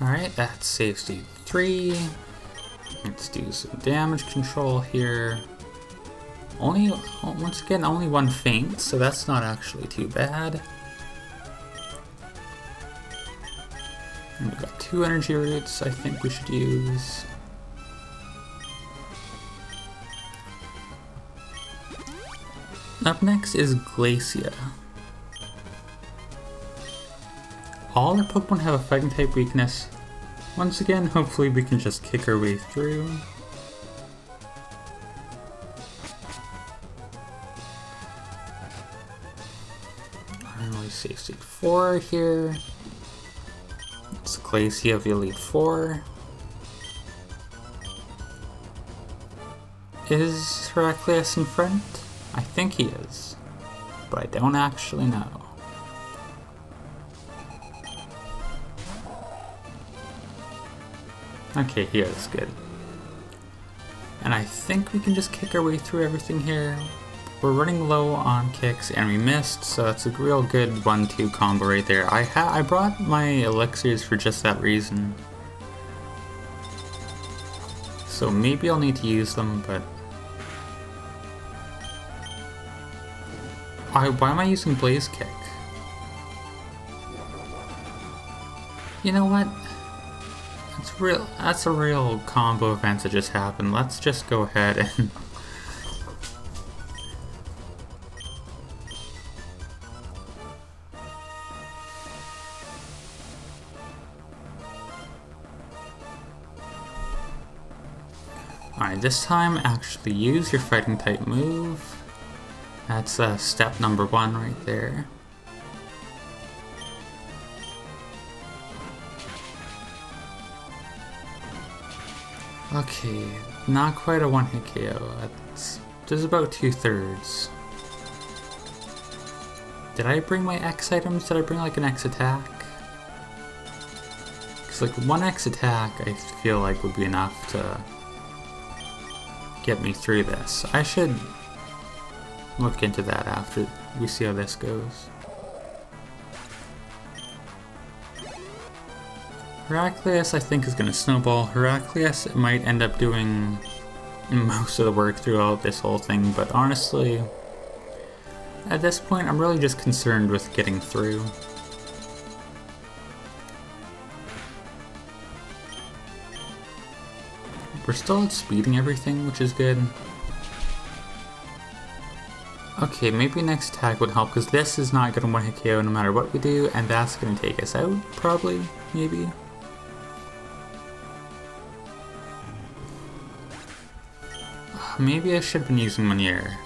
Alright, that's save state 3. Let's do some damage control here. Only, once again, only one faint, so that's not actually too bad. And we've got two energy roots I think we should use. Up next is Glacia. All our Pokemon have a fighting type weakness. Once again, hopefully we can just kick our way through. Only save state 4 here. It's Glacia of Elite 4. Is Heraclius in front? I think he is, but I don't actually know. Okay, he is good. And I think we can just kick our way through everything here. We're running low on kicks and we missed, so that's a real good 1-2 combo right there. I ha I brought my elixirs for just that reason. So maybe I'll need to use them, but... I, why am I using Blaze Kick? You know what? That's real. That's a real combo event that just happened. Let's just go ahead and Alright, this time actually use your fighting type move. That's uh, step number one right there. Okay, not quite a one hit KO. That's just about two thirds. Did I bring my X items? Did I bring like an X attack? Because like one X attack I feel like would be enough to get me through this. I should look into that after we see how this goes. Heraclius, I think, is going to snowball. Heraclius might end up doing most of the work throughout this whole thing, but honestly, at this point, I'm really just concerned with getting through. We're still speeding everything, which is good. Okay, maybe next attack would help, because this is not going to one-hit KO no matter what we do, and that's going to take us out, probably, maybe. Maybe I should have been using Monier.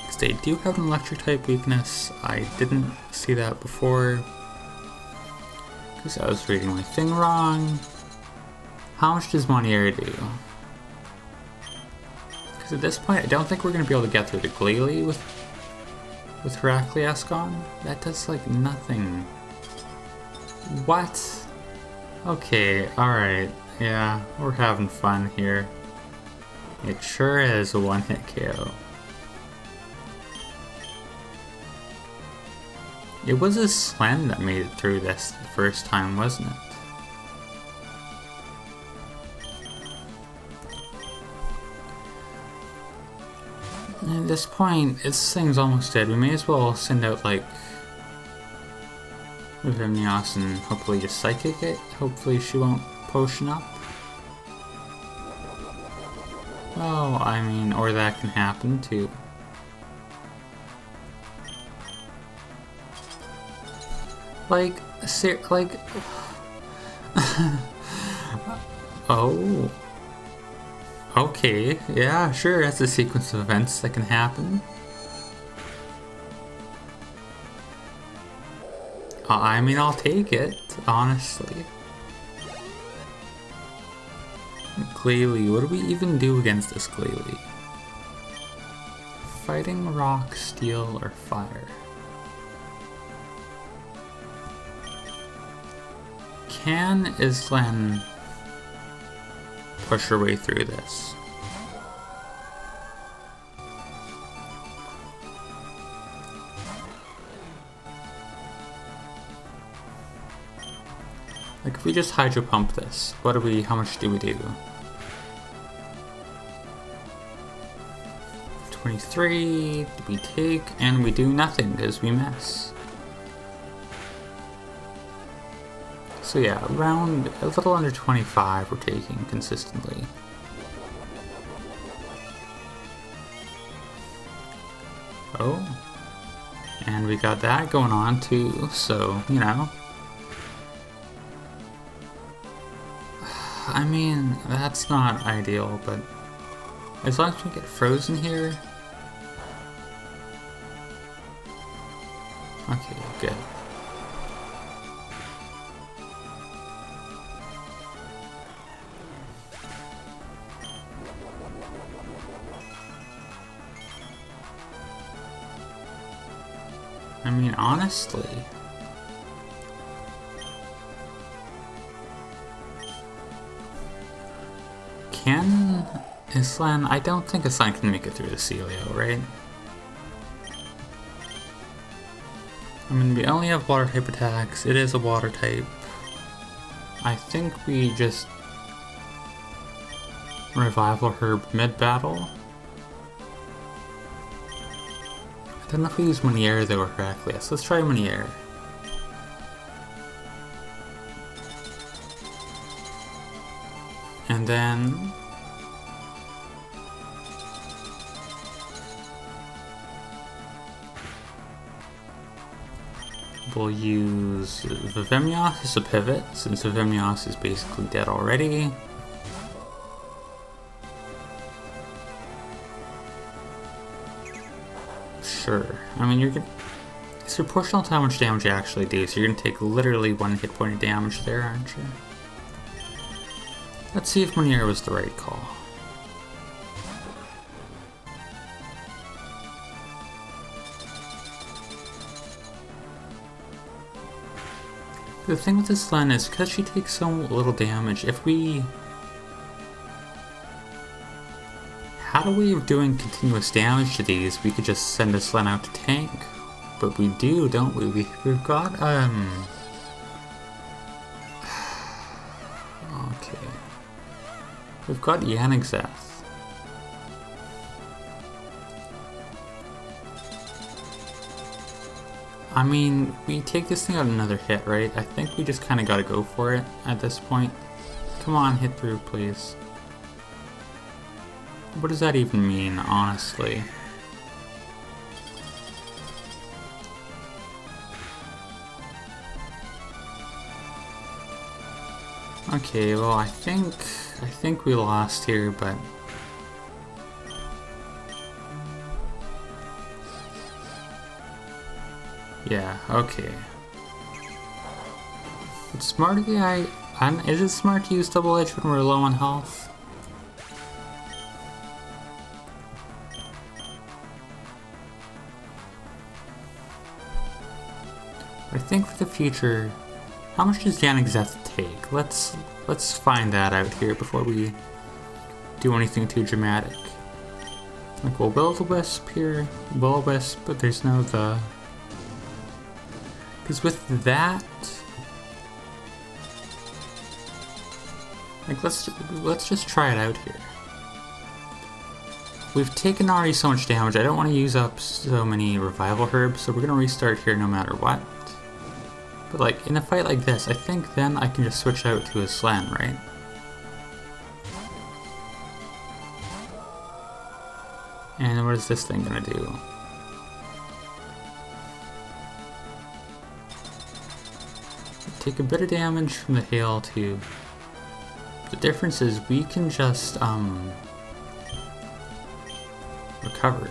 Because they do have an electric type weakness. I didn't see that before. Because I was reading my thing wrong. How much does Monier do? Because at this point, I don't think we're going to be able to get through the Glalie with, with Heraclius gone. That does like nothing. What? Okay, alright. Yeah, we're having fun here. It sure is a one-hit KO. It was a Slam that made it through this the first time, wasn't it? At this point, this thing's almost dead. We may as well send out, like, Vimneos and hopefully just Psychic it. Hopefully she won't potion up. Oh, I mean, or that can happen too. Like, ser like... oh. Okay, yeah, sure, that's a sequence of events that can happen. Uh, I mean, I'll take it, honestly. Glalie, what do we even do against this Glalie? Fighting rock, steel, or fire? Can Islan push her way through this? Like if we just hydro pump this, what do we, how much do we do? 23, we take, and we do nothing because we miss. So yeah, around a little under 25 we're taking consistently. Oh, and we got that going on too, so, you know. I mean, that's not ideal, but as long as we get frozen here, Okay, good. I mean, honestly... Can Islan... I don't think Islan can make it through the Sealeo, right? I mean, we only have water type attacks. It is a water type. I think we just revival herb mid-battle. I don't know if we use Moniere though correctly. So let's try Moniere. And then We'll use Vivemios as a pivot, since Vivemios is basically dead already. Sure. I mean, you're gonna... It's proportional to how much damage you actually do, so you're gonna take literally one hit point of damage there, aren't you? Let's see if Moniere was the right call. The thing with this Len is because she takes so little damage, if we... How do we doing continuous damage to these, we could just send this Len out to tank. But we do, don't we? we we've got, um... Okay. We've got Yanexeth. I mean, we take this thing out another hit, right? I think we just kind of got to go for it at this point. Come on, hit through, please. What does that even mean, honestly? Okay, well, I think I think we lost here, but Yeah, okay. It's smart the I... Is it smart to use double edge when we're low on health? I think for the future, how much does Yanexeth take? Let's let's find that out here before we do anything too dramatic. Like, well, Will-O-Wisp here, Will-O-Wisp, but there's no the because with that... Like, let's, let's just try it out here. We've taken already so much damage, I don't want to use up so many revival herbs, so we're going to restart here no matter what. But like, in a fight like this, I think then I can just switch out to a Slan, right? And what is this thing gonna do? Take a bit of damage from the hail too. The difference is we can just um, recover.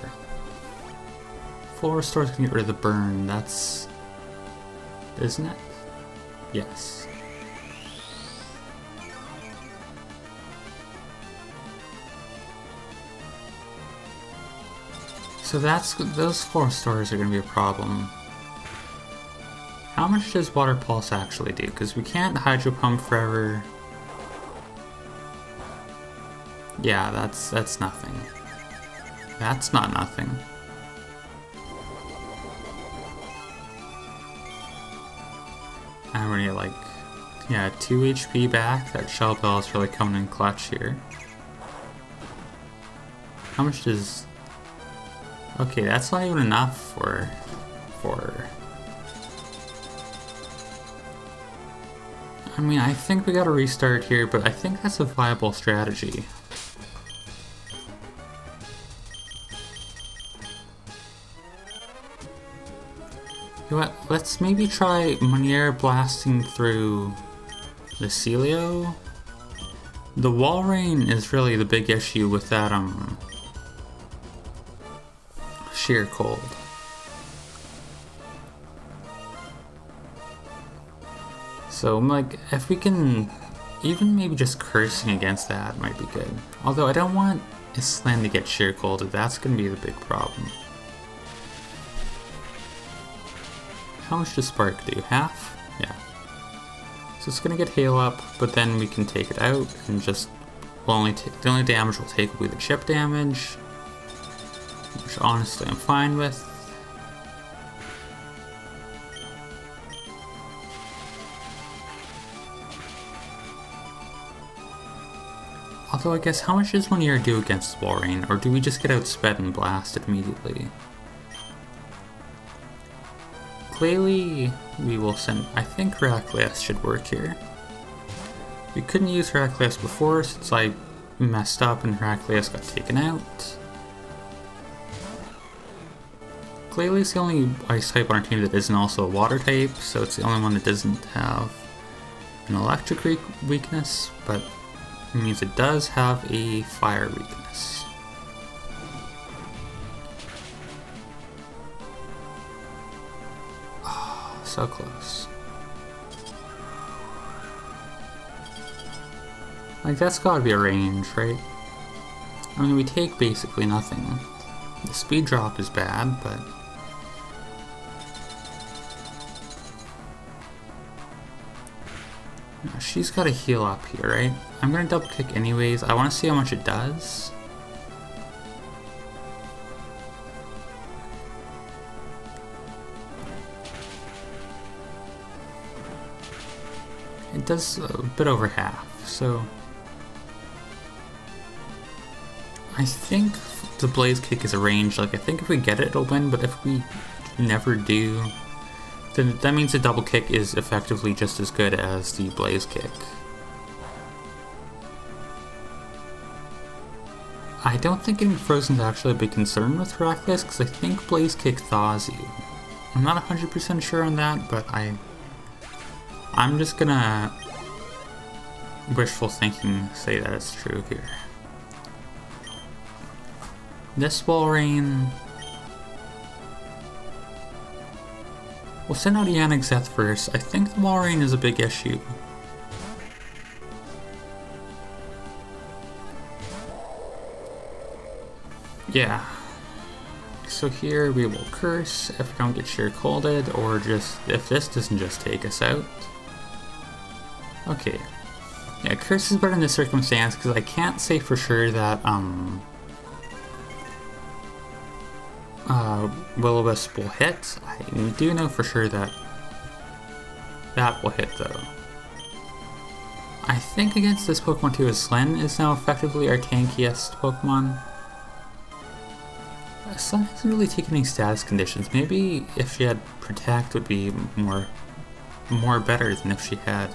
Full restores can get rid of the burn, that's... isn't it? Yes. So that's those four stores are going to be a problem. How much does Water Pulse actually do? Because we can't Hydro Pump forever. Yeah, that's that's nothing. That's not nothing. I'm to get like Yeah, 2 HP back. That Shell Bell is really coming in clutch here. How much does... Okay, that's not even enough for... for... I mean, I think we gotta restart here, but I think that's a viable strategy. You know what, let's maybe try Monier blasting through the Sealeo. The Walrein is really the big issue with that, um, sheer cold. So I'm like, if we can, even maybe just cursing against that might be good. Although I don't want Islan to get sheer cold, that's gonna be the big problem. How much does Spark do? Half? Yeah. So it's gonna get Hail up, but then we can take it out and just will only the only damage we'll take will be the chip damage, which honestly I'm fine with. Although I guess how much does one year do against Walrein, or do we just get outsped and blasted immediately? Glalie, we will send, I think Heraclius should work here. We couldn't use Heraclius before since I messed up and Heraclius got taken out. Glalie's the only ice type on our team that isn't also a water type, so it's the only one that doesn't have an electric weakness, but means it does have a fire weakness. Oh, So close. Like, that's gotta be a range, right? I mean, we take basically nothing. The speed drop is bad, but... she's gotta heal up here, right? I'm gonna double kick anyways. I wanna see how much it does. It does a bit over half, so... I think the Blaze Kick is a range, like I think if we get it it'll win, but if we never do, then that means the double kick is effectively just as good as the Blaze Kick. I don't think getting frozen is actually a big concern with Heraclius, because I think Blaze Kick thaws you. I'm not 100% sure on that, but I I'm just gonna wishful thinking say that it's true here. This Walrein... We'll send out Yannick first. I think the Walrein is a big issue. Yeah. So here we will curse if we don't get sheer colded, or just if this doesn't just take us out. Okay. Yeah, Curse is better in this circumstance because I can't say for sure that um uh, Will-O-Wisp will hit. I do know for sure that that will hit though. I think against this Pokemon too, Slen is now effectively our tankiest Pokemon. Slen hasn't really taken any status conditions. Maybe if she had Protect would be more more better than if she had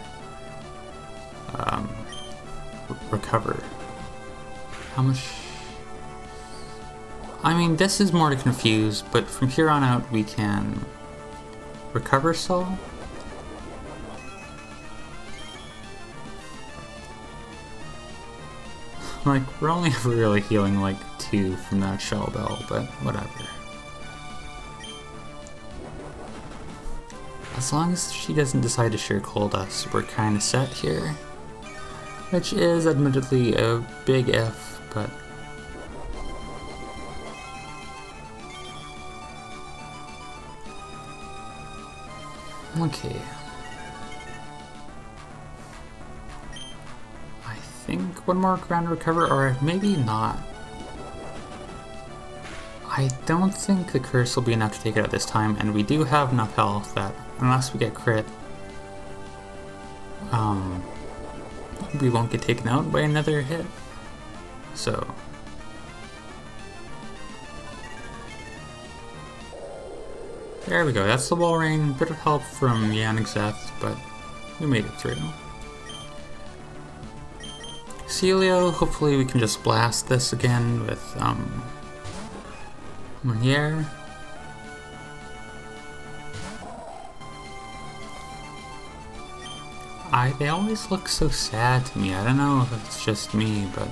um, recover. How much? I mean, this is more to confuse, but from here on out we can recover soul. like, we're only ever really healing like two from that shell bell, but whatever. As long as she doesn't decide to sheer cold us, we're kinda set here. Which is admittedly a big if, but... Okay. I think one more ground recover, or maybe not. I don't think the curse will be enough to take it out this time, and we do have enough health that, unless we get crit, um, we won't get taken out by another hit. So. There we go, that's the Walrein. Bit of help from Yannick Zeth, but we made it through. Sealeo, hopefully we can just blast this again with um, Monier. I, they always look so sad to me. I don't know if it's just me, but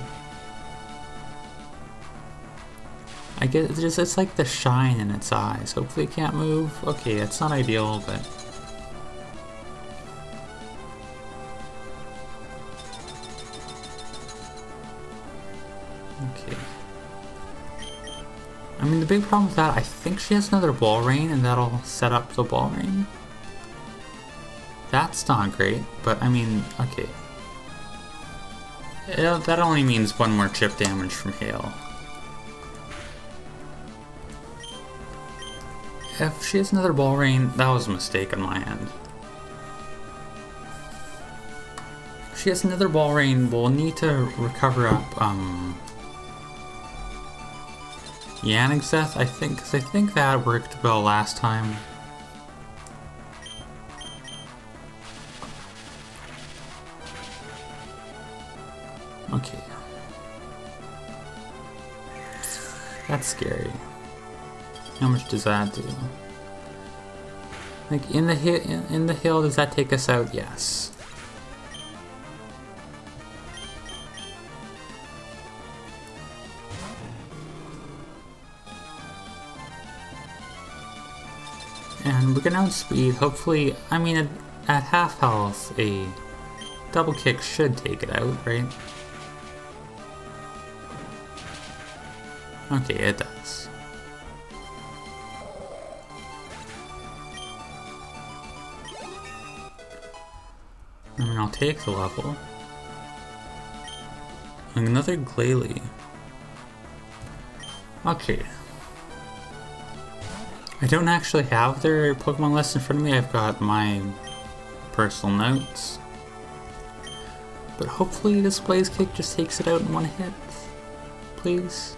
I get it's just it's like the shine in its eyes. Hopefully it can't move. Okay, it's not ideal, but Okay. I mean, the big problem with that, I think she has another Walrein and that'll set up the Walrein. That's not great, but I mean, okay. It, that only means one more chip damage from Hail. If she has another Walrein, that was a mistake on my end. If she has another Walrein, we'll need to recover up, um... Yannick Zeth, I think, because I think that worked well last time. Okay. That's scary. How much does that do? Like in the hill, in the hill, does that take us out? Yes. And we're gonna outspeed. Hopefully, I mean, at, at half health, a double kick should take it out, right? Okay, it I mean, I'll take the level. Another Glalie. Okay. I don't actually have their Pokemon list in front of me, I've got my personal notes. But hopefully this Blaze Kick just takes it out in one hit. Please?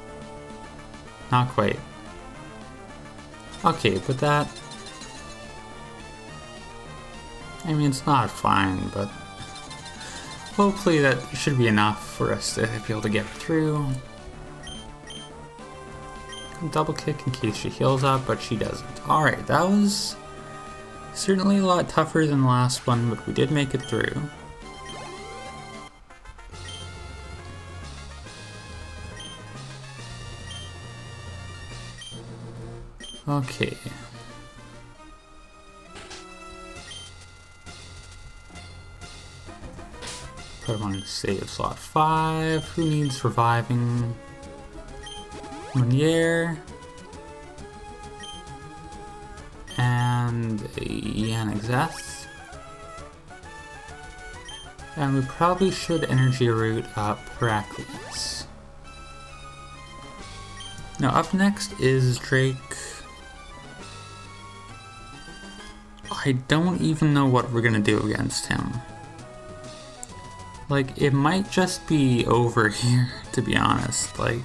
Not quite. Okay, but that... I mean, it's not fine, but... Hopefully that should be enough for us to be able to get through. Double kick in case she heals up, but she doesn't. Alright, that was certainly a lot tougher than the last one, but we did make it through. Okay. Put him on save slot 5. Who needs reviving? Monier. And Yannick Zeth. And we probably should energy root up Heraclius. Now up next is Drake. I don't even know what we're gonna do against him. Like, it might just be over here, to be honest. Like,